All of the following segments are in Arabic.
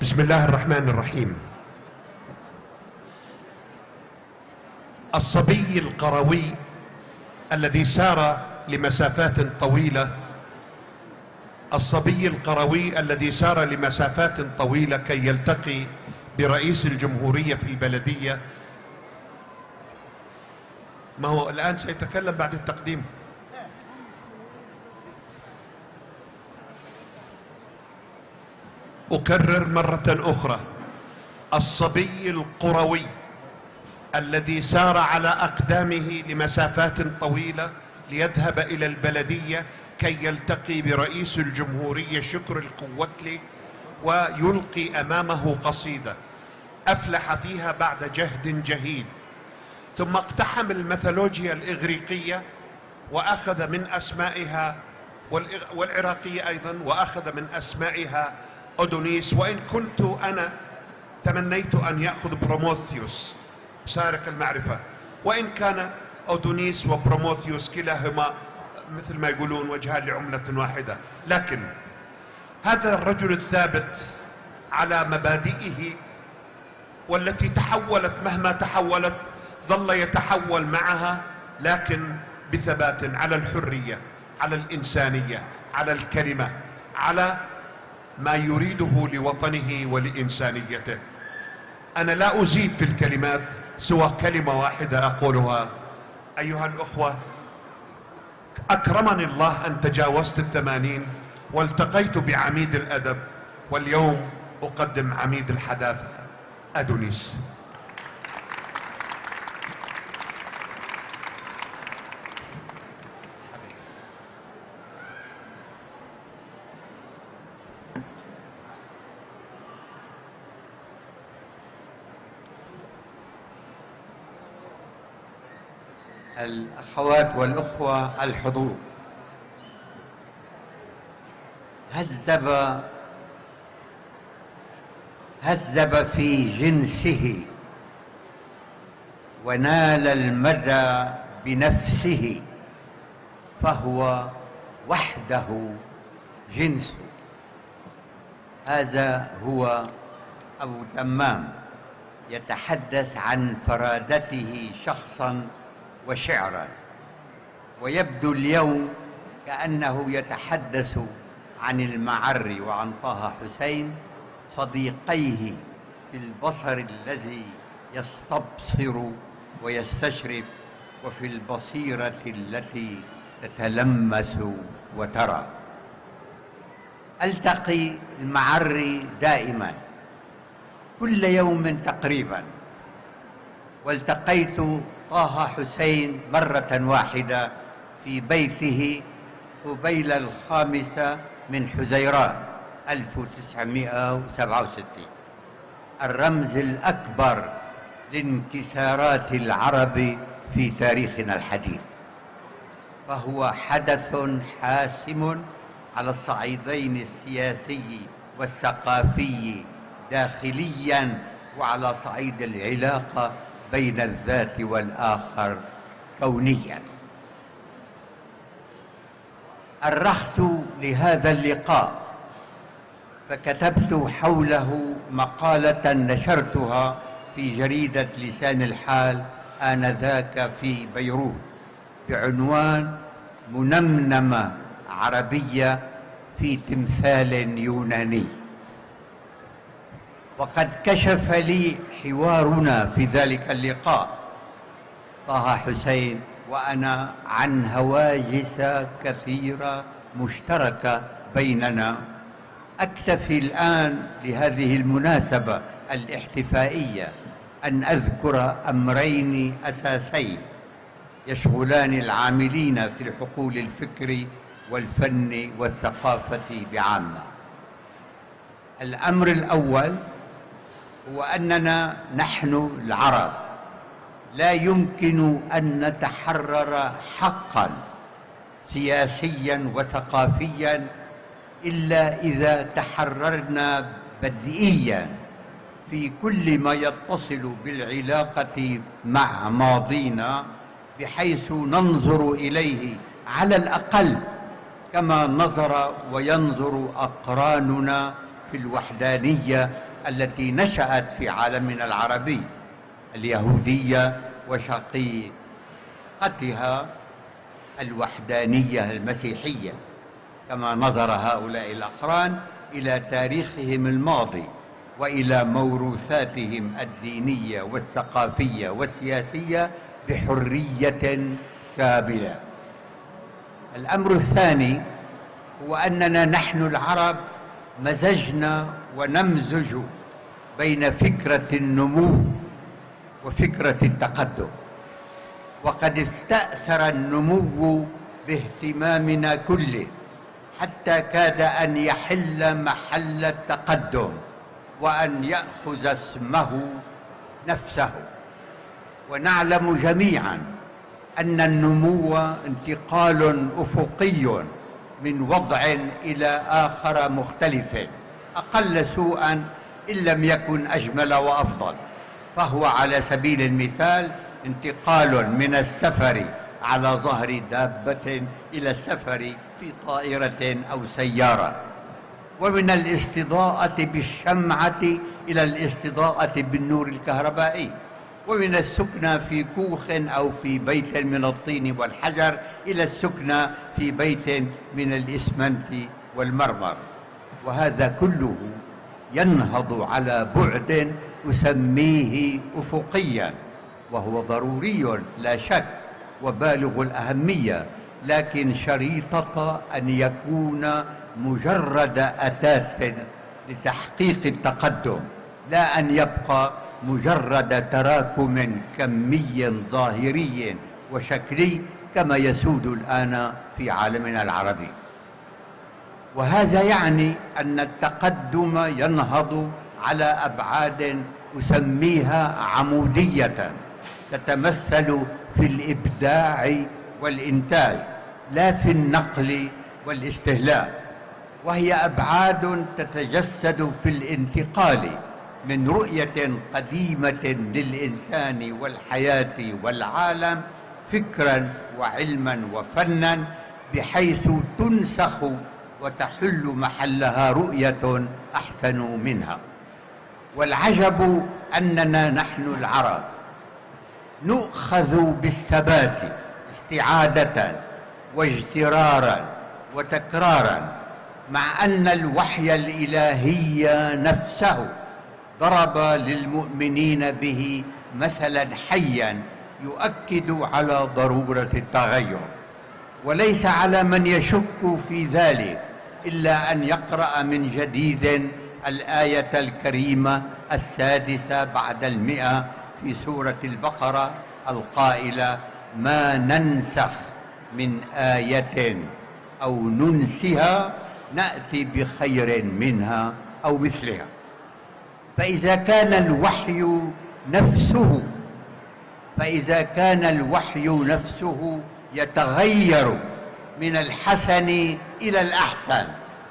بسم الله الرحمن الرحيم الصبي القروي الذي سار لمسافات طويله الصبي القروي الذي سار لمسافات طويله كي يلتقي برئيس الجمهوريه في البلديه ما هو الان سيتكلم بعد التقديم أكرر مرة أخرى. الصبي القروي الذي سار على أقدامه لمسافات طويلة ليذهب إلى البلدية كي يلتقي برئيس الجمهورية شكر القوتلي ويلقي أمامه قصيدة. أفلح فيها بعد جهد جهيد. ثم اقتحم الميثولوجيا الإغريقية وأخذ من أسمائها والعراقية أيضا وأخذ من أسمائها اودونيس وإن كنت أنا تمنيت أن يأخذ بروموثيوس سارق المعرفة. وإن كان اودونيس وبروموثيوس كلاهما مثل ما يقولون وجهان لعملة واحدة. لكن هذا الرجل الثابت على مبادئه والتي تحولت مهما تحولت ظل يتحول معها لكن بثبات على الحرية على الإنسانية على الكلمة على ما يريده لوطنه ولإنسانيته. أنا لا أزيد في الكلمات سوى كلمة واحدة أقولها. أيها الأخوة أكرمني الله أن تجاوزت الثمانين والتقيت بعميد الأدب واليوم أقدم عميد الحداثة أدونيس. الأخوات والأخوة الحضور. هذب هذب في جنسه ونال المدى بنفسه فهو وحده جنسه. هذا هو أبو تمام يتحدث عن فرادته شخصا وشعرا ويبدو اليوم كأنه يتحدث عن المعري وعن طه حسين صديقيه في البصر الذي يستبصر ويستشرف وفي البصيرة التي تتلمس وترى. ألتقي المعري دائما كل يوم تقريبا والتقيت طه حسين مرة واحدة في بيته قبيل الخامسة من حزيران 1967 الرمز الأكبر لانكسارات العرب في تاريخنا الحديث فهو حدث حاسم على الصعيدين السياسي والثقافي داخليا وعلى صعيد العلاقة بين الذات والآخر كونيا. أرخت لهذا اللقاء فكتبت حوله مقالة نشرتها في جريدة لسان الحال آنذاك في بيروت بعنوان منمنمة عربية في تمثال يوناني. وقد كشف لي حوارنا في ذلك اللقاء. طه حسين وأنا عن هواجس كثيرة مشتركة بيننا. أكتفي الآن لهذه المناسبة الاحتفائية أن أذكر أمرين أساسين يشغلان العاملين في الحقول الفكري والفن والثقافة بعامة. الأمر الأول هو أننا نحن العرب. لا يمكن أن نتحرر حقا سياسيا وثقافيا إلا إذا تحررنا بدئيا في كل ما يتصل بالعلاقة مع ماضينا بحيث ننظر إليه على الأقل كما نظر وينظر أقراننا في الوحدانية التي نشأت في عالمنا العربي اليهودية وشقيقتها الوحدانية المسيحية كما نظر هؤلاء الأقران إلى تاريخهم الماضي وإلى موروثاتهم الدينية والثقافية والسياسية بحرية كاملة. الأمر الثاني هو أننا نحن العرب مزجنا ونمزج بين فكرة النمو وفكرة التقدم. وقد استأثر النمو باهتمامنا كله حتى كاد أن يحل محل التقدم وأن يأخذ اسمه نفسه. ونعلم جميعا أن النمو انتقال أفقي من وضع إلى آخر مختلف. أقل سوءا إن لم يكن أجمل وأفضل. فهو على سبيل المثال انتقال من السفر على ظهر دابة إلى السفر في طائرة أو سيارة. ومن الاستضاءة بالشمعة إلى الاستضاءة بالنور الكهربائي. ومن السكنى في كوخ أو في بيت من الطين والحجر إلى السكنى في بيت من الإسمنت والمرمر. وهذا كله ينهض على بعد أسميه أفقيا وهو ضروري لا شك وبالغ الأهمية لكن شريطة أن يكون مجرد أثاث لتحقيق التقدم لا أن يبقى مجرد تراكم كمي ظاهري وشكلي كما يسود الآن في عالمنا العربي. وهذا يعني أن التقدم ينهض على أبعاد أسميها عمودية تتمثل في الإبداع والإنتاج لا في النقل والاستهلاك. وهي أبعاد تتجسد في الانتقال من رؤية قديمة للإنسان والحياة والعالم فكرا وعلما وفنا بحيث تنسخ وتحل محلها رؤية أحسن منها. والعجب أننا نحن العرب نؤخذ بالثبات استعادة واجترارا وتكرارا مع أن الوحي الإلهي نفسه ضرب للمؤمنين به مثلا حيا يؤكد على ضرورة التغير. وليس على من يشك في ذلك. إلا أن يقرأ من جديد الآية الكريمة السادسة بعد المئة في سورة البقرة القائلة ما ننسخ من آية أو ننسها نأتي بخير منها أو مثلها. فإذا كان الوحي نفسه فإذا كان الوحي نفسه يتغير من الحسن إلى الأحسن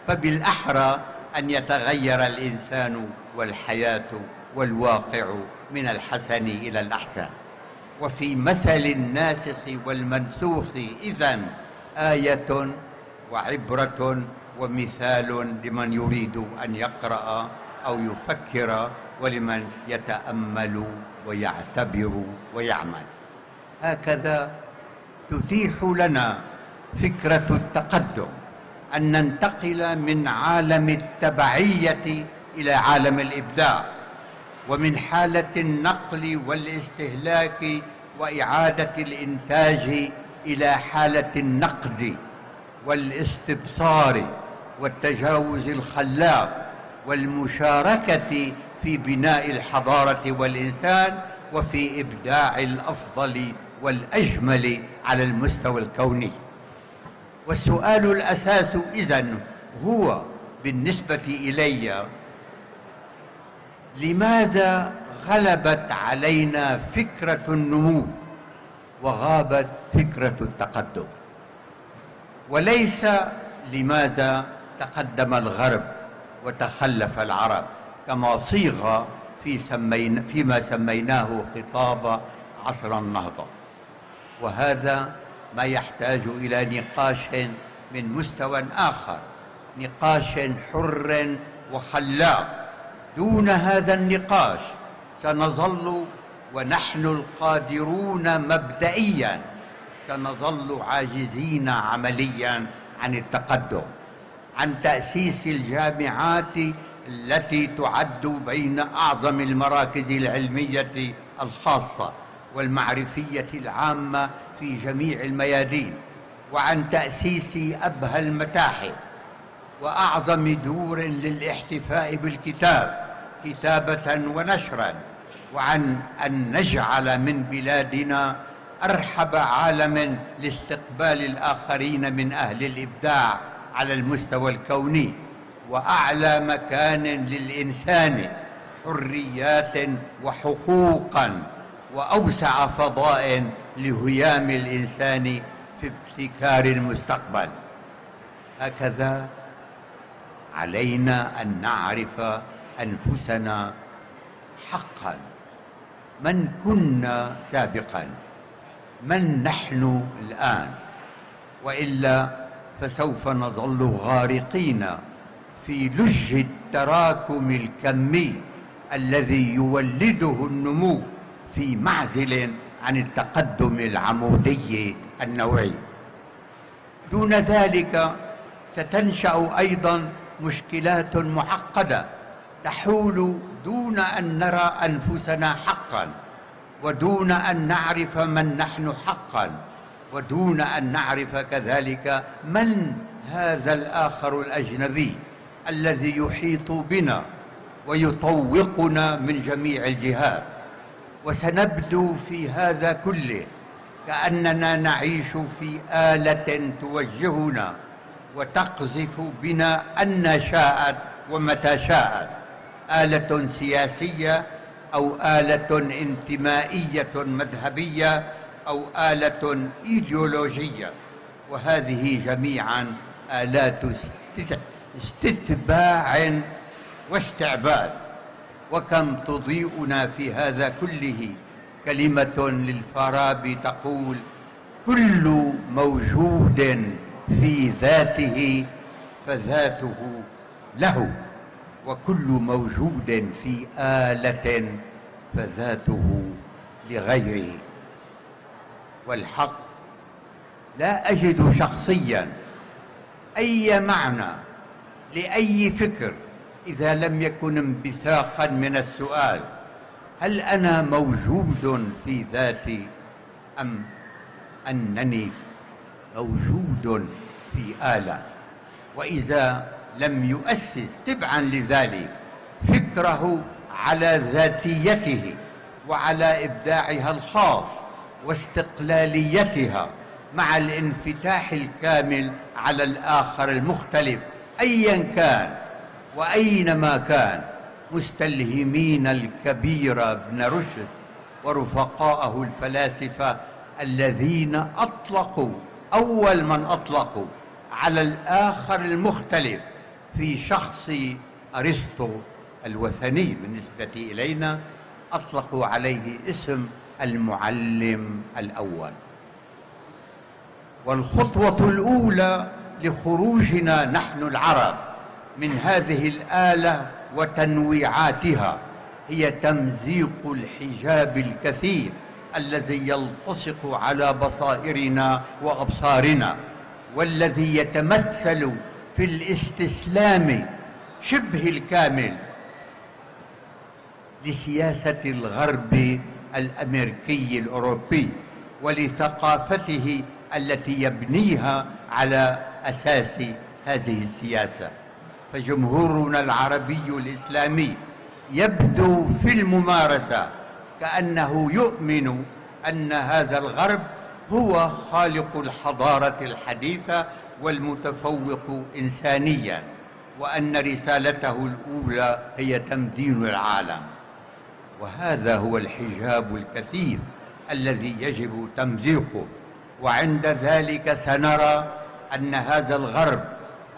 فبالأحرى أن يتغير الإنسان والحياة والواقع من الحسن إلى الأحسن. وفي مثل الناسخ والمنسوخ إذا آية وعبرة ومثال لمن يريد أن يقرأ أو يفكر ولمن يتأمل ويعتبر ويعمل. هكذا تتيح لنا فكرة التقدم أن ننتقل من عالم التبعية إلى عالم الإبداع ومن حالة النقل والاستهلاك وإعادة الإنتاج إلى حالة النقد والاستبصار والتجاوز الخلاق والمشاركة في بناء الحضارة والإنسان وفي إبداع الأفضل والأجمل على المستوى الكوني. والسؤال الأساس إذن هو بالنسبة إلي لماذا غلبت علينا فكرة النمو وغابت فكرة التقدم؟ وليس لماذا تقدم الغرب وتخلف العرب كما صيغ في سمين فيما سميناه خطاب عصر النهضة. وهذا ما يحتاج إلى نقاش من مستوى آخر. نقاش حر وخلاق. دون هذا النقاش سنظل ونحن القادرون مبدئيا. سنظل عاجزين عمليا عن التقدم. عن تأسيس الجامعات التي تعد بين أعظم المراكز العلمية الخاصة. والمعرفية العامة في جميع الميادين وعن تأسيس أبهى المتاحف وأعظم دور للاحتفاء بالكتاب كتابة ونشرا وعن أن نجعل من بلادنا أرحب عالم لاستقبال الآخرين من أهل الإبداع على المستوى الكوني وأعلى مكان للإنسان حريات وحقوقا. وأوسع فضاء لهيام الإنسان في ابتكار المستقبل. هكذا علينا أن نعرف أنفسنا حقا. من كنا سابقا؟ من نحن الآن؟ وإلا فسوف نظل غارقين في لج التراكم الكمي الذي يولده النمو. في معزل عن التقدم العمودي النوعي. دون ذلك ستنشأ أيضا مشكلات معقدة تحول دون أن نرى أنفسنا حقا ودون أن نعرف من نحن حقا ودون أن نعرف كذلك من هذا الآخر الأجنبي الذي يحيط بنا ويطوقنا من جميع الجهات. وسنبدو في هذا كله كأننا نعيش في آلة توجهنا وتقذف بنا أن شاءت ومتى شاءت آلة سياسية أو آلة انتمائية مذهبية أو آلة إيديولوجية. وهذه جميعا آلات استتباع واستعباد. وكم تضيئنا في هذا كله. كلمة للفارابي تقول كل موجود في ذاته فذاته له وكل موجود في آلة فذاته لغيره. والحق لا أجد شخصيا أي معنى لأي فكر إذا لم يكن انبثاقا من السؤال هل أنا موجود في ذاتي أم أنني موجود في آلة؟ وإذا لم يؤسس تبعا لذلك فكره على ذاتيته وعلى إبداعها الخاص واستقلاليتها مع الانفتاح الكامل على الآخر المختلف أيا كان. وأينما كان مستلهمين الكبير ابن رشد ورفقاءه الفلاسفة الذين أطلقوا أول من أطلقوا على الآخر المختلف في شخص أرسطو الوثني بالنسبة إلينا أطلقوا عليه اسم المعلم الأول. والخطوة الأولى لخروجنا نحن العرب من هذه الآلة وتنويعاتها هي تمزيق الحجاب الكثير الذي يلتصق على بصائرنا وأبصارنا والذي يتمثل في الاستسلام شبه الكامل لسياسة الغرب الأمريكي الأوروبي ولثقافته التي يبنيها على أساس هذه السياسة. فجمهورنا العربي الإسلامي يبدو في الممارسة كأنه يؤمن أن هذا الغرب هو خالق الحضارة الحديثة والمتفوق انسانيا وأن رسالته الأولى هي تمدين العالم. وهذا هو الحجاب الكثيف الذي يجب تمزيقه. وعند ذلك سنرى أن هذا الغرب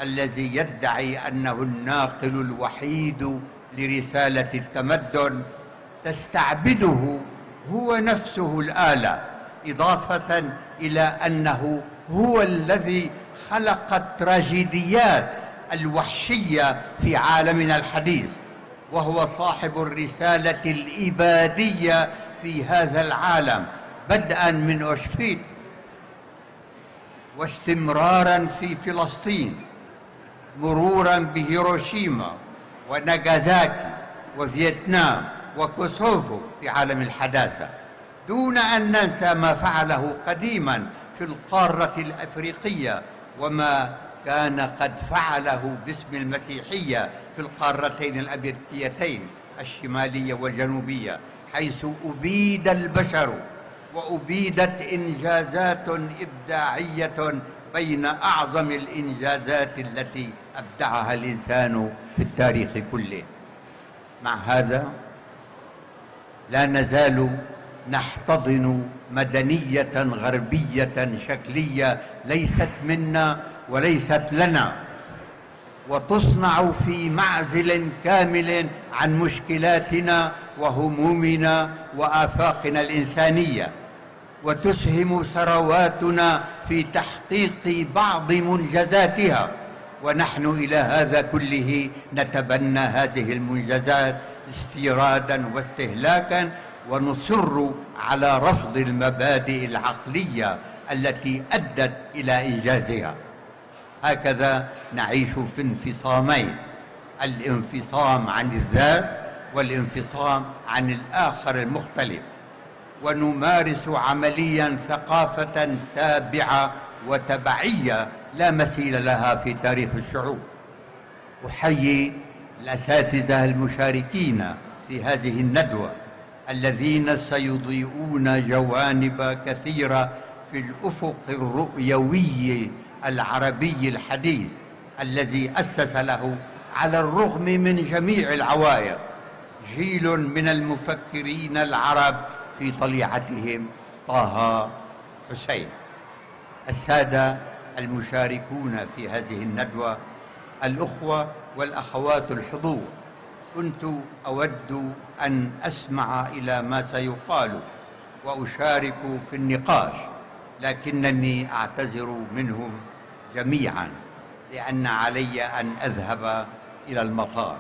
الذي يدعي أنه الناقل الوحيد لرسالة التمدن تستعبده هو نفسه الآلة إضافة إلى أنه هو الذي خلق التراجيديات الوحشية في عالمنا الحديث وهو صاحب الرسالة الإبادية في هذا العالم بدءا من أوشفيت واستمرارا في فلسطين. مرورا بهيروشيما وناغازاكي وفيتنام وكوسوفو في عالم الحداثة دون أن ننسى ما فعله قديما في القارة الأفريقية وما كان قد فعله باسم المسيحية في القارتين الأمريكيتين الشمالية والجنوبية حيث أبيد البشر وأبيدت إنجازات إبداعية بين أعظم الإنجازات التي أبدعها الإنسان في التاريخ كله. مع هذا لا نزال نحتضن مدنية غربية شكلية ليست منا وليست لنا. وتصنع في معزل كامل عن مشكلاتنا وهمومنا وآفاقنا الإنسانية. وتسهم ثرواتنا في تحقيق بعض منجزاتها. ونحن إلى هذا كله نتبنى هذه المنجزات استيرادا واستهلاكا ونصر على رفض المبادئ العقلية التي أدت إلى إنجازها. هكذا نعيش في انفصامين الانفصام عن الذات والانفصام عن الآخر المختلف. ونمارس عمليا ثقافة تابعة وتبعية لا مثيل لها في تاريخ الشعوب. أحيي الأساتذة المشاركين في هذه الندوة الذين سيضيئون جوانب كثيرة في الأفق الرؤيوي العربي الحديث الذي أسس له على الرغم من جميع العوائق جيل من المفكرين العرب في طليعتهم طه حسين. السادة المشاركون في هذه الندوة الأخوة والأخوات الحضور. كنت أود أن أسمع إلى ما سيقال وأشارك في النقاش لكنني أعتذر منهم جميعا لأن علي أن أذهب إلى المطار.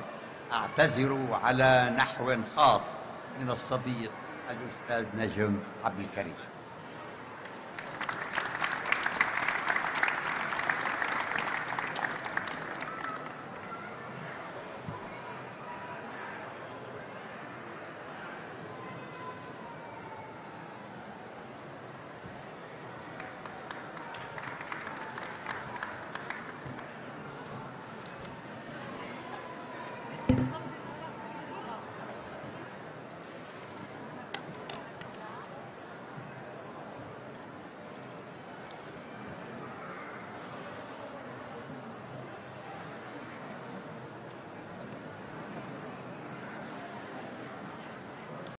أعتذر على نحو خاص من الصديق الأستاذ نجم عبد الكريم.